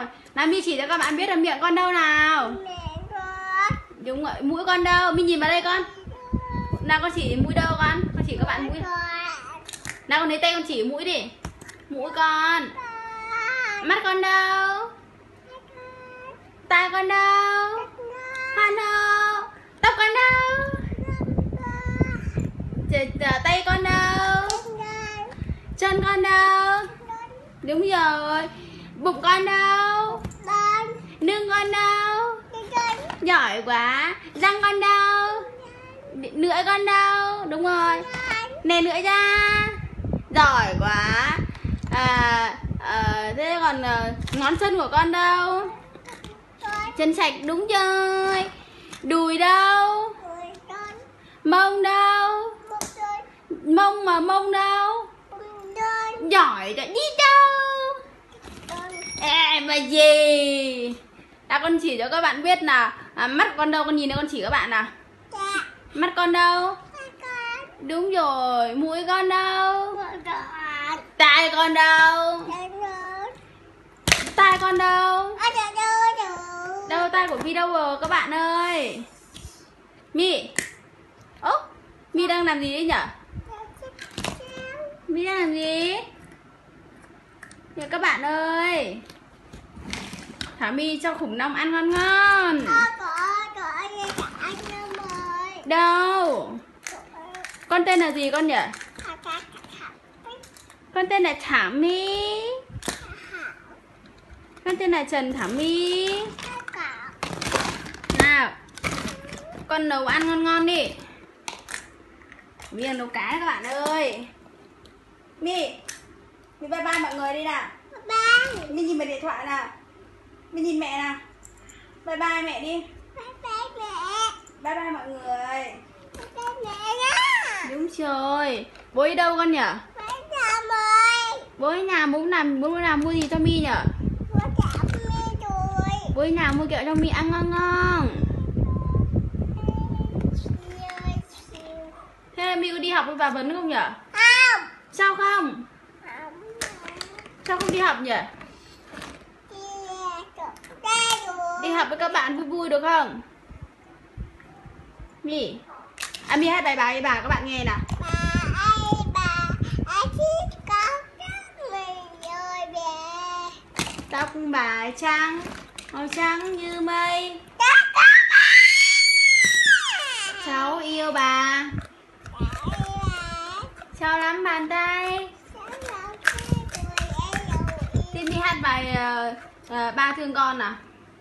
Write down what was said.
rồi. Nào, mi chỉ cho các bạn biết là miệng con đâu nào? Con đúng rồi, mũi con đâu? Mi nhìn vào đây con. Nào, con chỉ mũi đâu con? Con chỉ các bạn mũi. Nào, con lấy tay con chỉ mũi đi. Mũi con. Mắt con đâu? Tai con đâu? Hoan đâu tóc con đâu? Tay con đâu? Chân con đâu? Đúng rồi. Bụng con đâu? Con đâu? Giỏi quá. Răng con đâu? Lưỡi con đâu? Đúng rồi. Nè lưỡi ra. Giỏi quá. À, à thế còn à, ngón chân của con đâu? Chân sạch đúng rồi đùi đâu? Mông đâu? Mông mà mông đâu? Giỏi đã đi đâu? Em mà gì? Ta con chỉ cho các bạn biết là à, mắt con đâu con nhìn đây con chỉ các bạn nào? Mắt con đâu? Đúng rồi mũi con đâu? Tai con đâu? Tai con đâu? Đâu tai của mi đâu rồi các bạn ơi? Mi. Ố mi đang làm gì đấy nhở? Mi đang làm gì? Nè các bạn ơi Thảo My cho khủng long ăn ngon ngon. Đâu? Con tên là gì con nhỉ? Con tên là Thảo My. Con tên là Trần Thảo My. Nào Con nấu ăn ngon ngon đi. Miếng nấu cá các bạn ơi. Mi Mi bye bye mọi người đi nào. Mi nhìn vào điện thoại nào Mi nhìn mẹ nào. Bye bye mẹ đi. Bye bye mọi người. Đúng rồi. Bố đi đâu con nhở Bố ở nhà bố làm bố làm mua gì cho Mi nhở Bố ở nhà mua kẹo cho Mi ăn ngon ngon. Thế Mi có đi học với bà Vấn không nhở Sao không. Sao không đi học nhỉ Đi học với các bạn vui vui được không? Mi À Mi hát bài bài với bà các bạn nghe nào. Tóc bà trắng Màu trắng như mây. Cháu yêu bà. Cháu lắm bàn tay. Tin đi hát bài ờ, ờ, Ba thương con nào